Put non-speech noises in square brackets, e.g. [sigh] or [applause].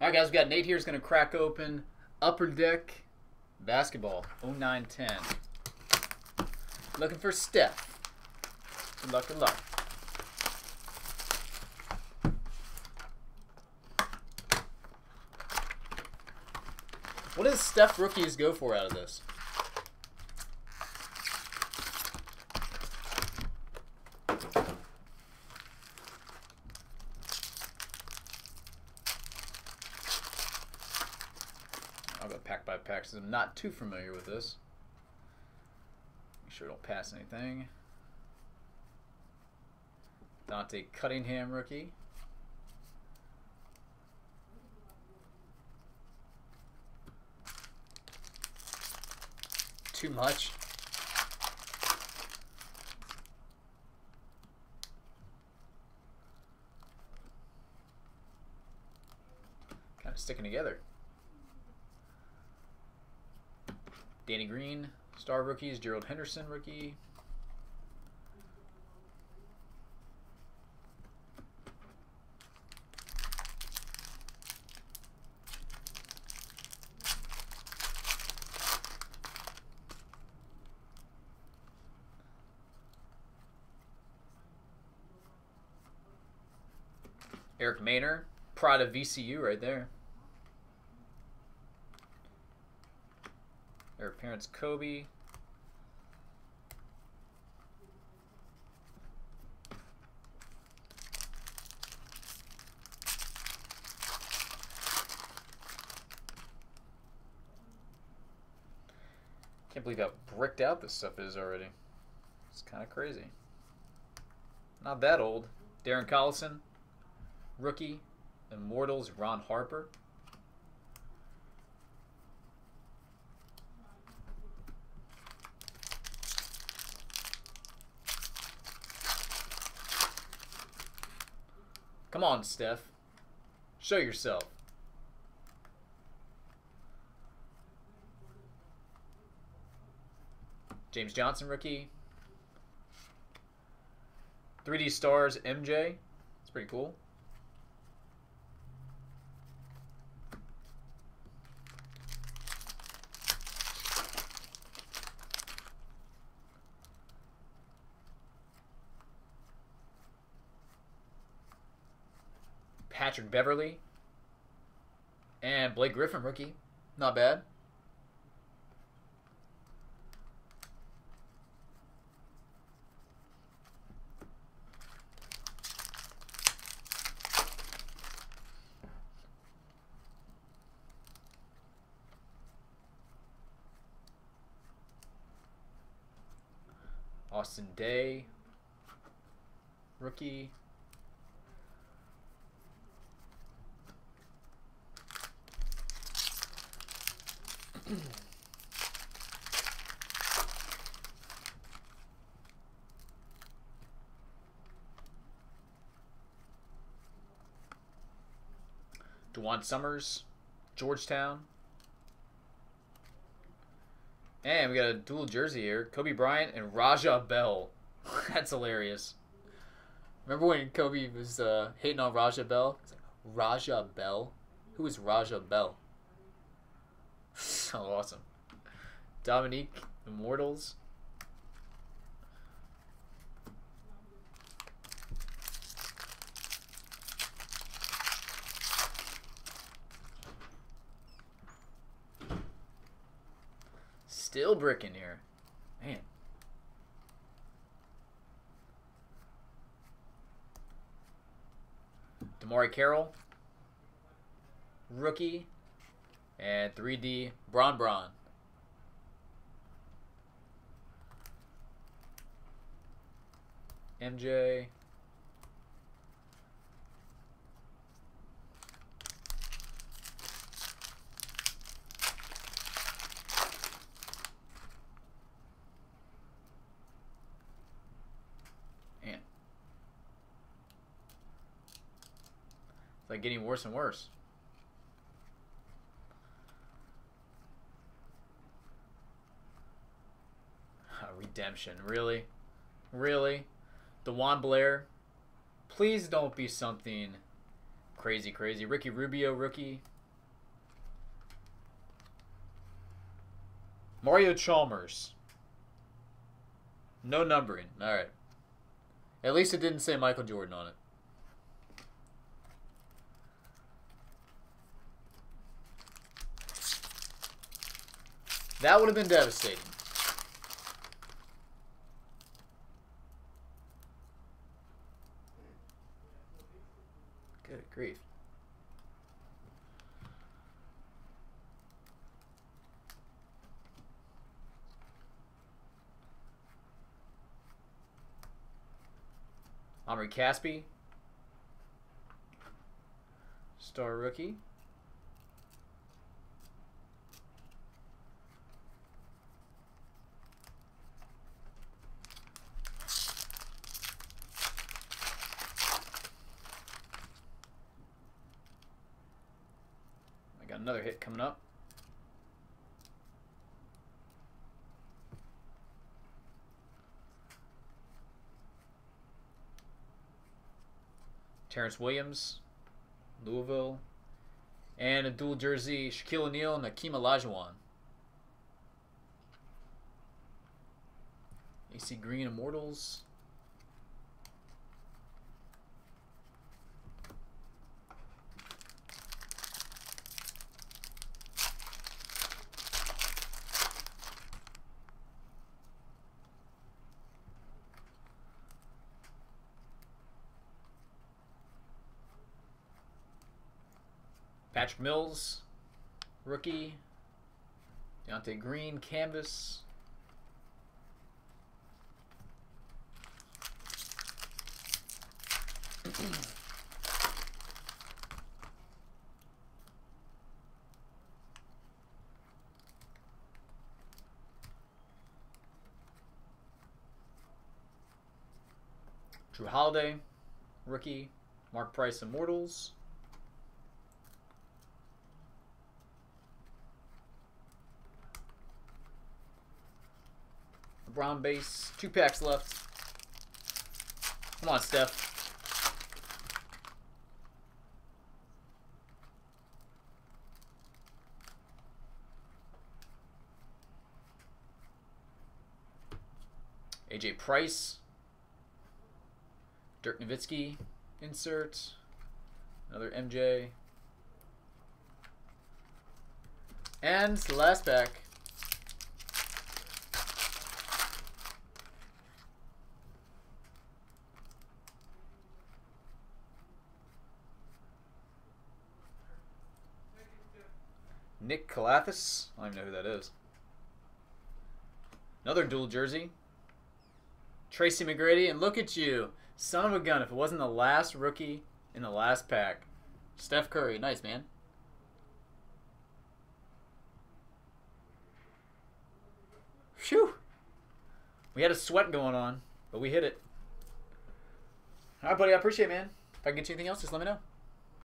All right, guys, we got Nate here. Is going to crack open Upper Deck Basketball 0910. Looking for Steph. Good luck, good luck. What does Steph rookies go for out of this? I'll go pack by pack since I'm not too familiar with this. Make sure I don't pass anything. Dante Cunningham rookie. Too much. Kind of sticking together. Danny Green, star rookies, Gerald Henderson rookie. Eric Maynor, pride of VCU right there. Parents Kobe. Can't believe how bricked out this stuff is already. It's kind of crazy. Not that old. Darren Collison, rookie. Immortals, Ron Harper. Come on, Steph. Show yourself. James Johnson, rookie. 3D Stars, MJ. It's pretty cool. Patrick Beverley. And Blake Griffin, rookie. Not bad. Austin Daye, rookie. [clears throat] DaJuan Summers, Georgetown. And we got a dual jersey here. Kobe Bryant and Raja Bell. [laughs] That's hilarious. Remember when Kobe was uh, hating on Raja Bell? Like, Raja Bell? Who is Raja Bell? So [laughs] oh, awesome. Dominique Immortals. Still bricking here. Man. DeMarre Carroll. Rookie. And 3D Bron Bron. MJ. Man. It's like getting worse and worse. Redemption, really? Really? DeJuan Blair, please don't be something Crazy, crazy. Ricky Rubio, rookie. Mario Chalmers. No numbering. All right. At least it didn't say Michael Jordan on it. That would have been devastating. Good grief. Omri Caspi. Star rookie. Another hit coming up. Terrence Williams, Louisville, and a dual jersey Shaquille O'Neal and Akeem Olajuwon. AC Green Immortals. Patrick Mills, rookie. Donté Greene, canvas. Jrue Holiday, rookie. Mark Price, Immortals. Brown base. Two packs left. Come on, Steph. AJ Price. Dirk Nowitzki insert. Another MJ. And last pack. Nick Calathes. I don't even know who that is. Another dual jersey. Tracy McGrady, and look at you. Son of a gun, if it wasn't the last rookie in the last pack. Steph Curry, nice, man. Phew. We had a sweat going on, but we hit it. All right, buddy, I appreciate it, man. If I can get you anything else, just let me know.